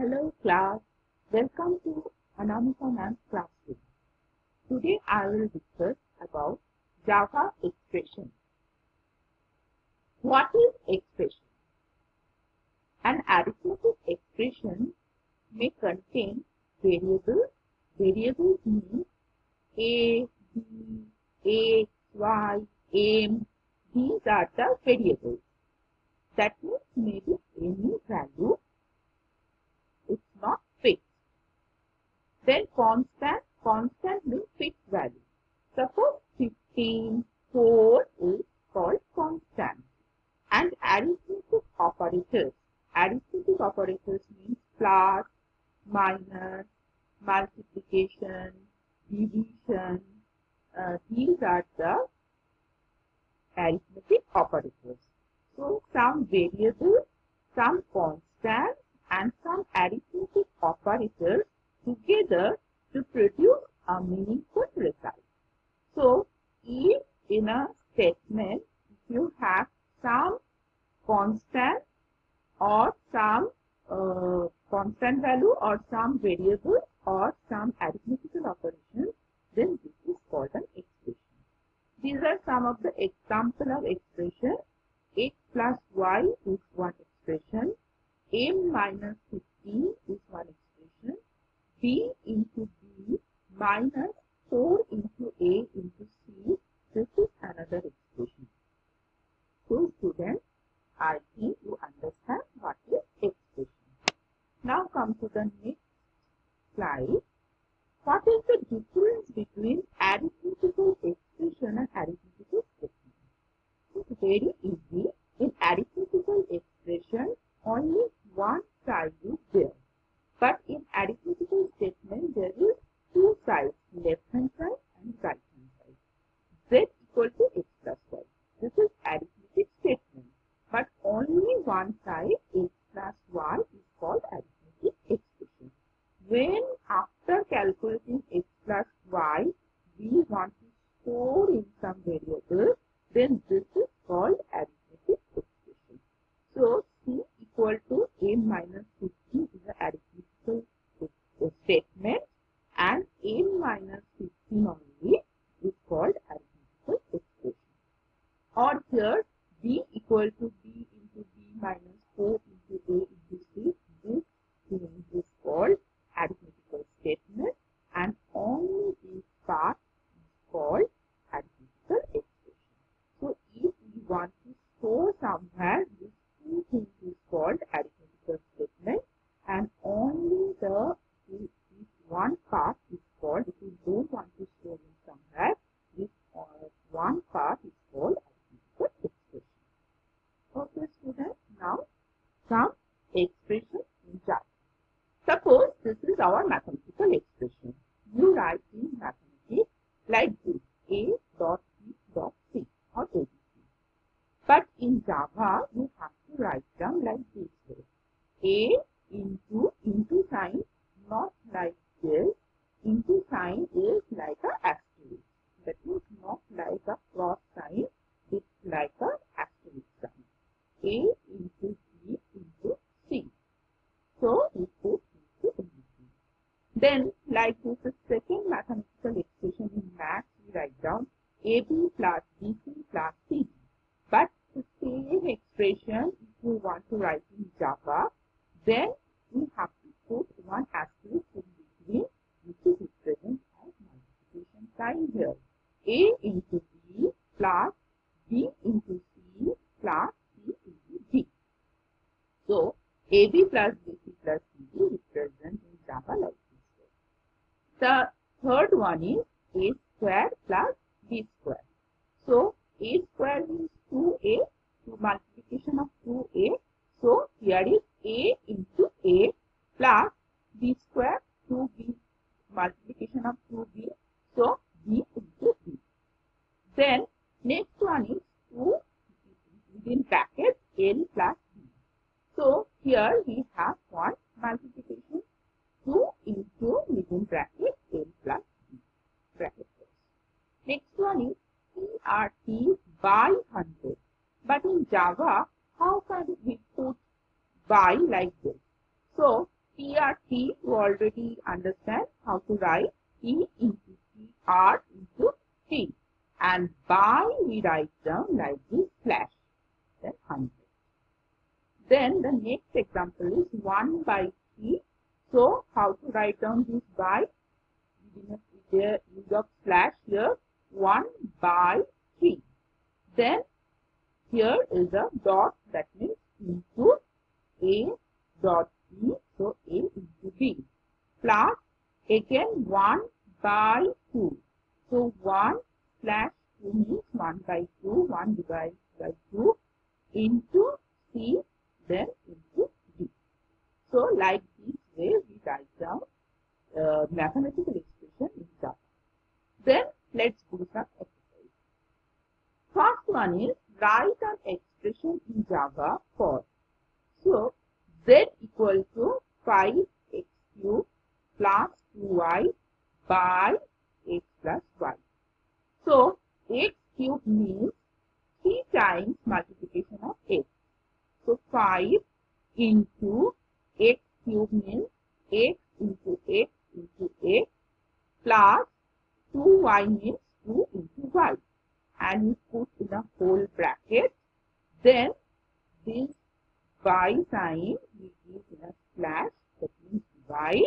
Hello class, welcome to Anamika Ma'am's classroom. Today I will discuss about Java expression. What is expression? An arithmetic expression may contain variables. Variables mean a, b, x, y, m. These are the variables. That means maybe any value. It's not fixed. Then constant, constant means fixed value. Suppose 15, 4 is called constant. And arithmetic operators. Arithmetic operators means plus, minus, multiplication, division. Uh, these are the arithmetic operators. So some variables, some constants and some arithmetic operators together to produce a meaningful result. So if in a statement you have some constant or some uh, constant value or some variable or some arithmetical operation, then this is called an expression. These are some of the example of expression. x plus y is one expression. m minus 15 is one expression. B into b minus 4 into a into c. This is another expression. So students, I think you understand what is expression. Now come to the next slide. What is the difference between arithmetical expression and arithmetical statement? It's very easy. In arithmetical expression, only one side is there. But in arithmetical statement, there is two sides, left hand side and right hand side. Z equal to x plus y. This is arithmetic statement. But only one side, x plus y, is called arithmetic expression. When after calculating x plus y, we want to store in some variable, then this is called arithmetic expression. So, c equal to a minus 15 is an arithmetical statement and a minus 15 only is called arithmetical expression. Or here, b equal to b into b minus 4 into a into c, this thing is called arithmetical statement and only this part is called arithmetical expression. So if we want to store somewhere, this two things is called arithmetical statement and only the this, this one part is called, if you don't want to store in somewhere, this uh, one part is called arithmetical expression. Okay students, now some expression in Java. Suppose this is our mathematical expression. You write in mathematics like this, a dot b dot c or abc. But in Java, you have to write down like this way. A into, into sign, not like this. Into sign is like a asterisk. Means not like a cross sign, it's like a asterisk sign. A into B into C. So, put into. Then, like this, the second mathematical expression in math we write down AB plus BC plus CD. But the same expression, if you want to write in Java, then we have to put one asterisk in between, which is represented as multiplication sign here. A into B plus B into C plus C into D. So, AB plus BC plus CD represent in Java like this way. The third one is A square plus B square. So, A square means 2A, to multiplication of 2A. So, here is A into A plus B square 2B multiplication of 2B. So, B into B. Then, next one is 2 within bracket L plus B. So, here we have one multiplication 2 into within bracket L plus B. Bracket. Next one is CRT by 100. But in Java, how can we by like this? So, TRT, you already understand how to write T into TR into T. And by we write down like this slash, then 100. Then the next example is 1 by 3. So how to write down this by? A use of slash here 1 by 3. Then here is a dot that means into A dot B. So A into B plus again 1 by 2. So 1 slash 2 means 1 by 2, 1 divided by 2 into C then into D. So like this way we write down uh, mathematical expression in Java. Then let's do some exercise. First one is write an expression in Java for so z equal to 5x cube plus 2y by x plus y. So x cube means 3 times multiplication of x. So 5 into x cube means x into x into x plus 2y means 2 into y. And you put in a whole bracket. Then this y sign we give a slash that means y.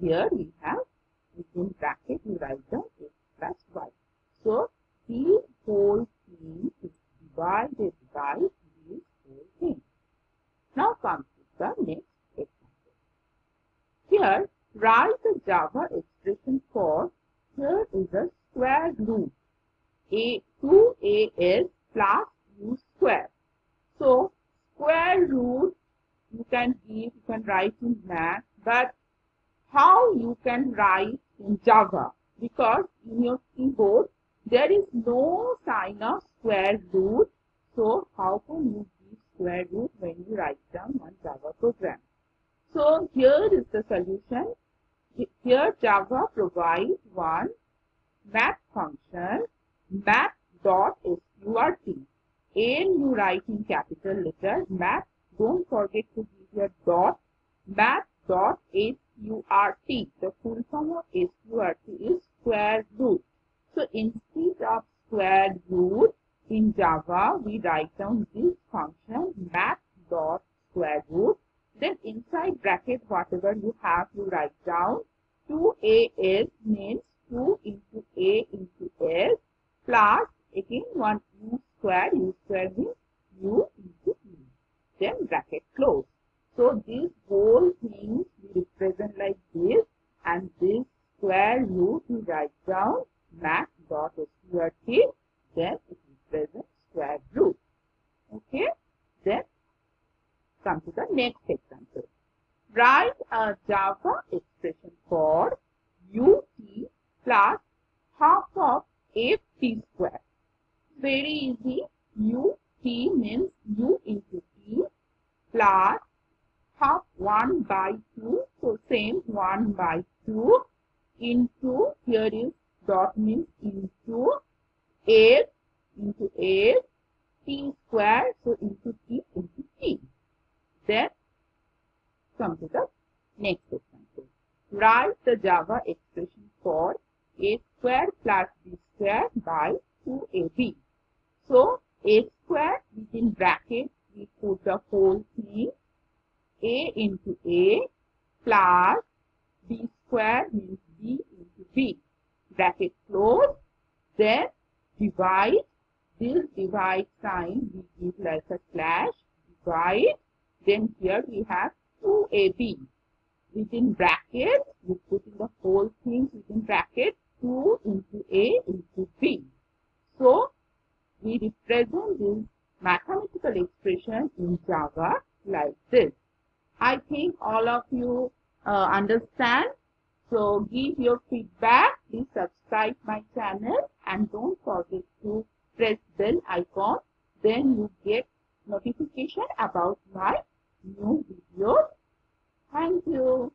Here we have within bracket we write down x plus y. So the whole thing is divided by this whole thing. Now come to the next example. Here write the Java expression for here is a square root a 2as plus u square. So square root you can give, you can write in math, but how you can write in Java? Because in your keyboard there is no sign of square root. So how can you give square root when you write down one Java program? So here is the solution. Here Java provides one math function math dot sqrt. And you write in capital letter math. Don't forget to give your dot math dot sqrt. The full form of sqrt is square root. So instead of square root in Java, we write down this function math dot square root. Then inside bracket, whatever you have, you write down 2as means 2 into a into s plus again 1 u square, u means u into e. Then bracket close. So this whole thing we represent like this and this square root we write down math dot sqrt then it represents square root. Okay. Then come to the next example. Write a Java expression for ut plus half of ft square. Very easy. Ut means u into t plus half 1 by 2. So same 1 by 2 into here is dot means into a into a t square. So into t into t. Then come to the next example. Write the Java expression for a square plus b square by 2ab. So a square within bracket we put the whole thing a into a plus b square means b into b. Bracket close. Then divide. This divide sign we give like a slash. Divide. Then here we have 2ab. Within bracket, we put in the whole thing within bracket 2 into a into b. So, we represent this mathematical expression in Java like this. I think all of you uh, understand. So, give your feedback. Please subscribe my channel and don't forget to press bell icon. Then you get notification about my new videos. Thank you.